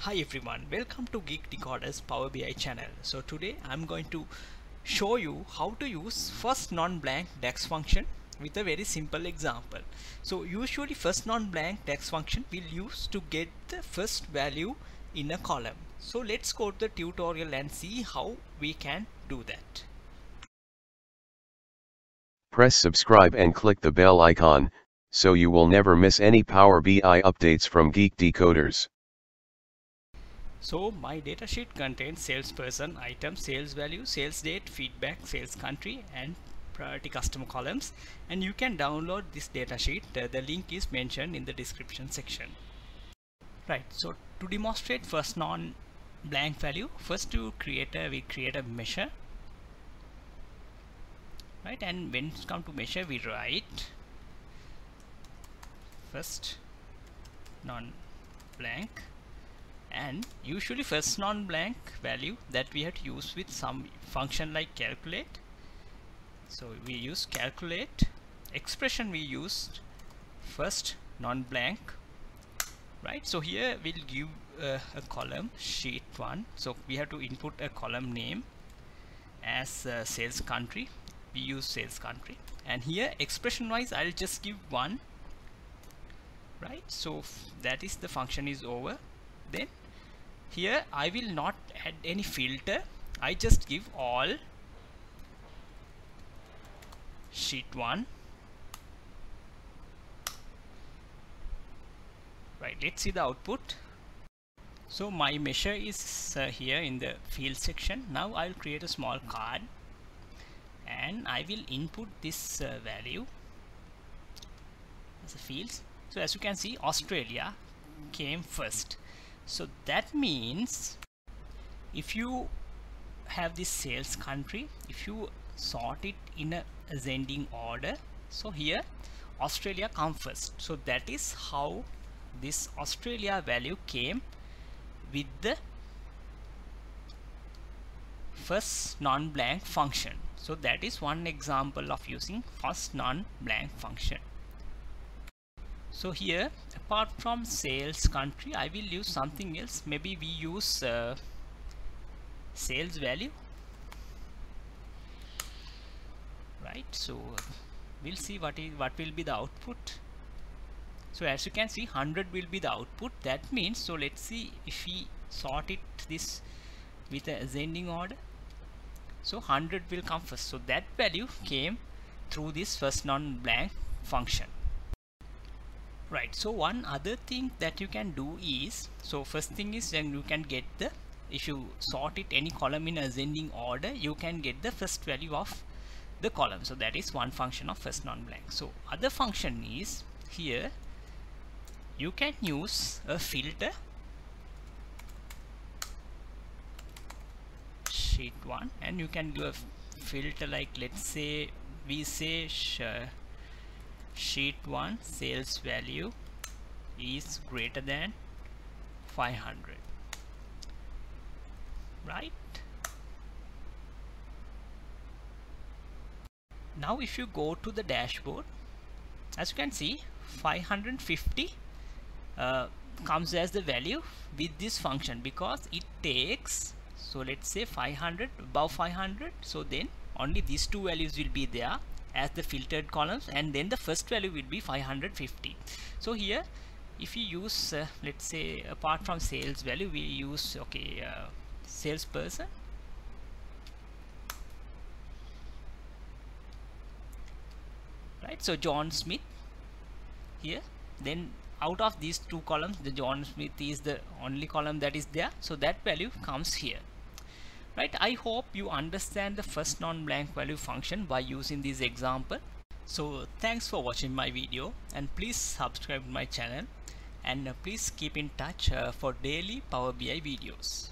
Hi everyone, welcome to Geek Decoder's Power BI channel. So today I'm going to show you how to use first non-blank DAX function with a very simple example. So usually first non-blank DAX function we'll use to get the first value in a column. So let's go to the tutorial and see how we can do that. Press subscribe and click the bell icon, so you will never miss any Power BI updates from Geek Decoders. So my datasheet contains salesperson, item, sales value, sales date, feedback, sales country and priority customer columns and you can download this datasheet. The link is mentioned in the description section. Right, so to demonstrate first non-blank value, first to create a, we create a measure. Right, and when it come to measure, we write first non-blank and usually first non-blank value that we have to use with some function like calculate. So we use calculate. Expression we used first non-blank right? So here we'll give uh, a column sheet 1 so we have to input a column name as uh, sales country. We use sales country. And here expression wise I'll just give one right? So that is the function is over. Then here I will not add any filter. I just give all sheet 1 right let's see the output. So my measure is uh, here in the field section. Now I'll create a small card and I will input this uh, value as a field so as you can see Australia came first so that means if you have this sales country if you sort it in a ascending order so here Australia come first. So that is how this Australia value came with the first non-blank function. So that is one example of using first non-blank function so here apart from sales country I will use something else. Maybe we use uh, sales value. Right so we'll see what is what will be the output. So as you can see 100 will be the output. That means so let's see if we sort it this with a ascending order. So 100 will come first. So that value came through this first non-blank function right so one other thing that you can do is so first thing is then you can get the if you sort it any column in ascending order you can get the first value of the column. So that is one function of first non-blank. So other function is here you can use a filter sheet 1 and you can do a filter like let's say we say sheet 1 sales value is greater than 500 right? Now if you go to the dashboard as you can see 550 uh, comes as the value with this function because it takes so let's say 500 above 500 so then only these two values will be there as the filtered columns and then the first value will be 550 so here if you use uh, let's say apart from sales value we use okay uh, salesperson. Right so John Smith here. Then out of these two columns the John Smith is the only column that is there. So that value comes here right? I hope you understand the first non-blank value function by using this example. So thanks for watching my video and please subscribe to my channel and uh, please keep in touch uh, for daily Power BI videos